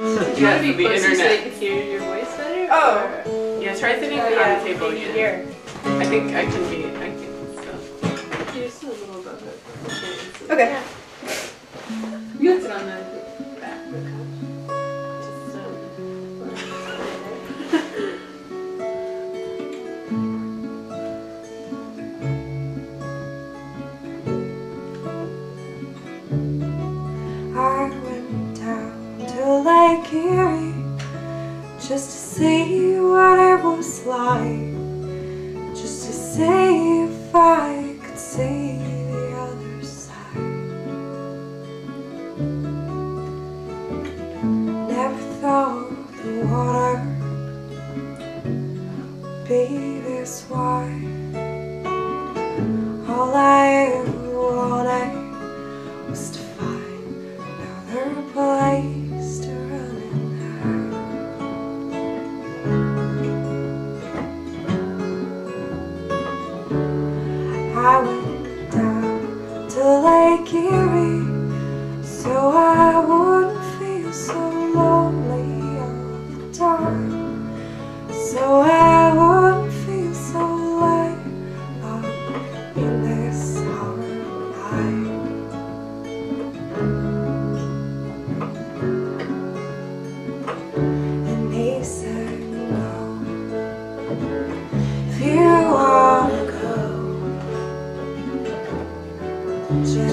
Do you want Yeah, to be the closer so internet. they can hear your voice better? Oh. or- Yeah, try sitting Oh, on the table maybe again. here. I think I can be. I can still. You're still a little above it. Okay. Okay. Just to see if I could see the other side. Never thought the water would be this wide.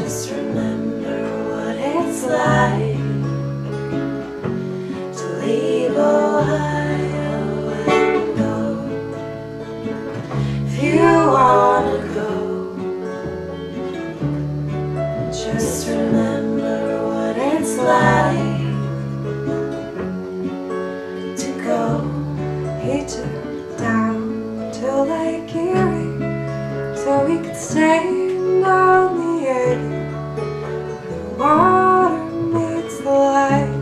Just remember what it's like to leave Ohio and go. If you wanna go, just remember what it's like to go. He took down to Lake Erie so he could on the edge. The water meets the light.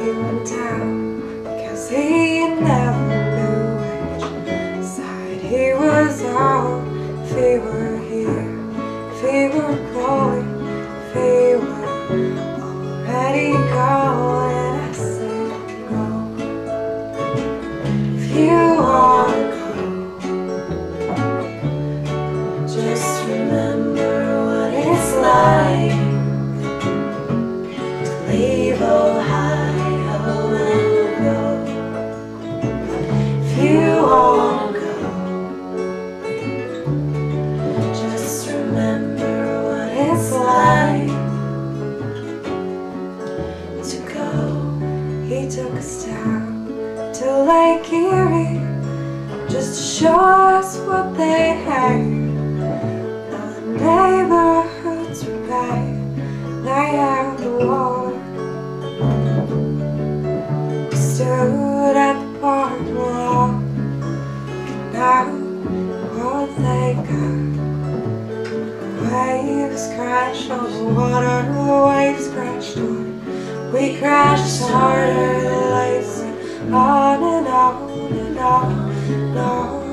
He went down because he never go. Took us down to Lake Erie just to show us what they had. Now the neighborhoods were bad, they had the war. We stood at the park wall, looking out what they got. Waves crashed on the water, waves crashed on. We crashed harder, the lights on and on and on and on.